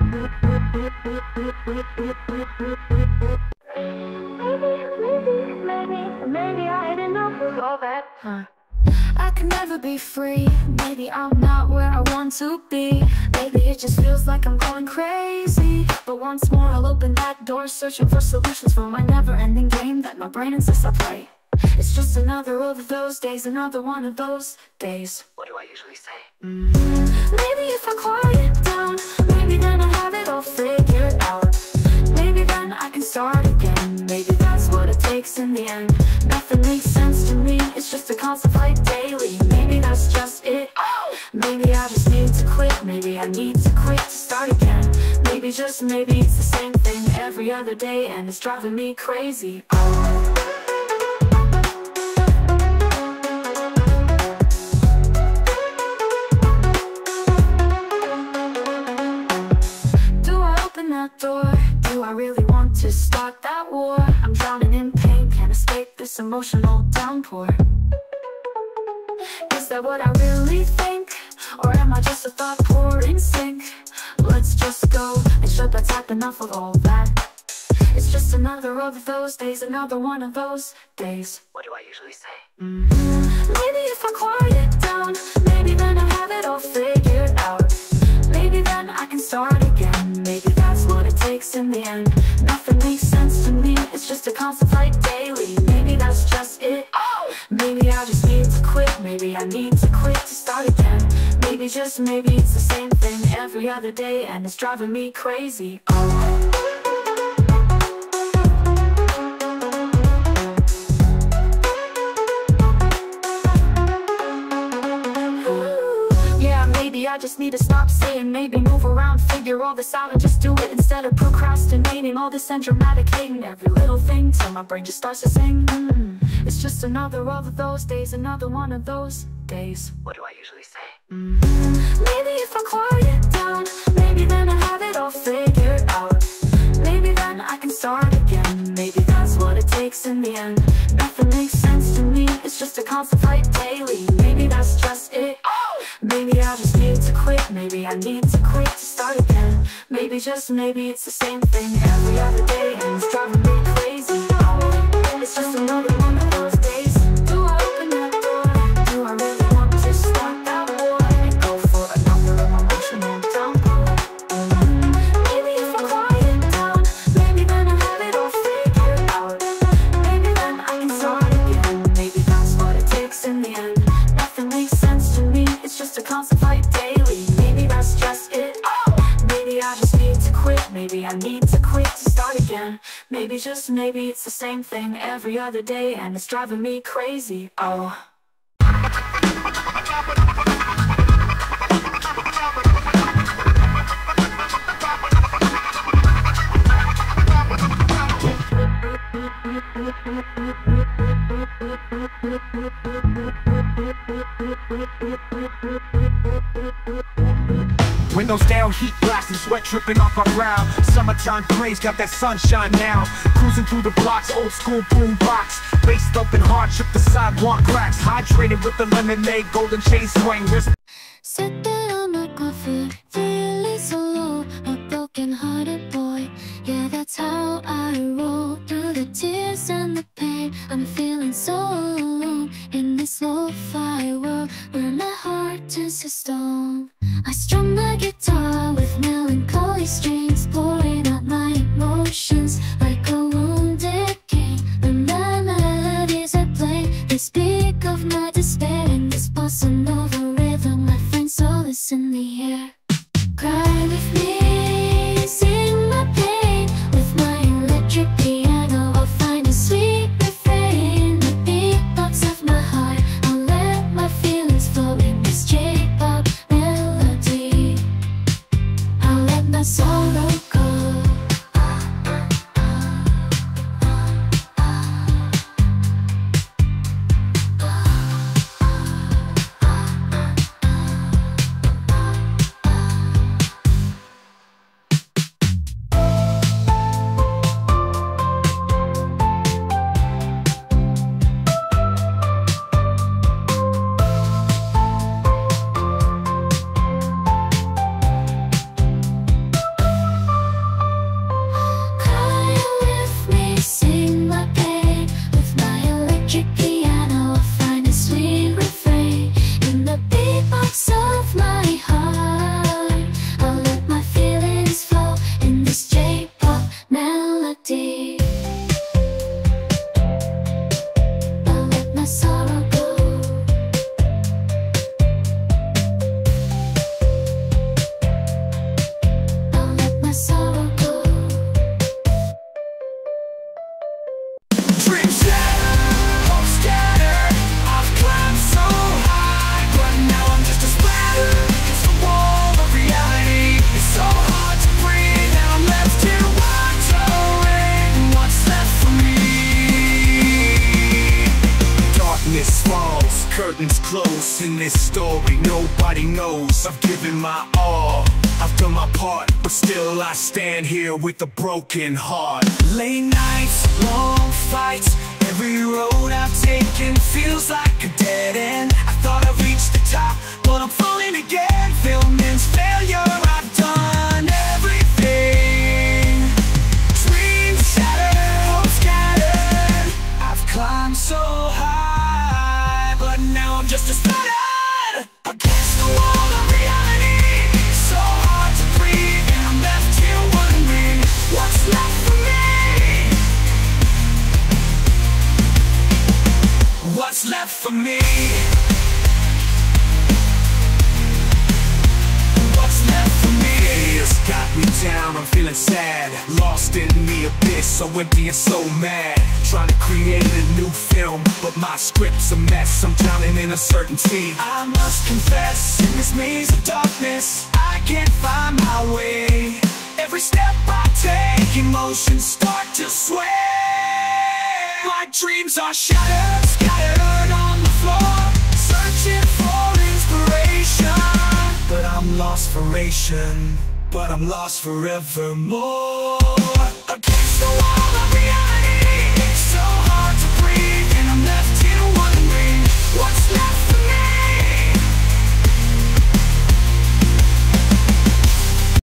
Huh. I ain't enough with that I can never be free. Maybe I'm not where I want to be. Maybe it just feels like I'm going crazy. But once more, I'll open that door, searching for solutions for my never ending game that my brain insists I play. It's just another of those days, another one of those days. What do I usually say? Mm. Maybe if I quiet down, maybe I need to quit to start again. Maybe just maybe it's the same thing every other day and it's driving me crazy. Do I open that door? Do I really want to start that war? I'm drowning in pain, can't escape this emotional downpour Is that what I really think? Or am I just a thought sink? Let's just go and shut that tap, enough of all that It's just another of those days, another one of those days What do I usually say? Mm. Maybe if I quiet down, maybe then I'll have it all figured just maybe it's the same thing every other day And it's driving me crazy. Oh Yeah, maybe I just need to stop saying maybe move around, figure all this out and just do it instead of procrastinating. All this and dramatic hating every little thing till my brain just starts to sing. Mm, It's just another of those days, another one of those days. What do I usually say? Mm, Maybe if I quiet down, maybe then I have it all figured out. Maybe then I can start again. Maybe that's what it takes in the end. Nothing makes sense to me. It's just a constant fight daily. Maybe that's just it. Maybe I just need to quit. Maybe I need to quit to start again. Maybe just maybe it's the same thing every other day and it's driving me crazy. It's just another Maybe just maybe it's the same thing every other day and it's driving me crazy. Oh. Windows down, heat blasting, sweat dripping off our brow. Summertime craze got that sunshine now. Cruising through the blocks, old school boom box. Bass thumping hard, trip the sidewalk cracks. Hydrated with the lemonade, golden chase swing. Wrist Sit there on my coffee, feeling so low, a broken-hearted boy. Yeah, that's how I roll through the tears and the pain. I'm feeling so alone in this lo-fi world where my heart turns to stone. I strum speak of my despair in this bossa nova rhythm. My friends solace in the air. In this story. Nobody knows. I've given my all. I've done my part But still I stand here with a broken heart. Late nights, long fights. Every road I've taken feels like a dead end. I thought I reached the top But I'm falling again. Filming's failure Lost in the abyss, so empty and so mad. Trying to create a new film But my script's a mess, I'm drowning in uncertainty. I must confess, in this maze of darkness I can't find my way. Every step I take, emotions start to sway. My dreams are shattered, scattered on the floor Searching for inspiration. But I'm lost for ration But I'm lost forevermore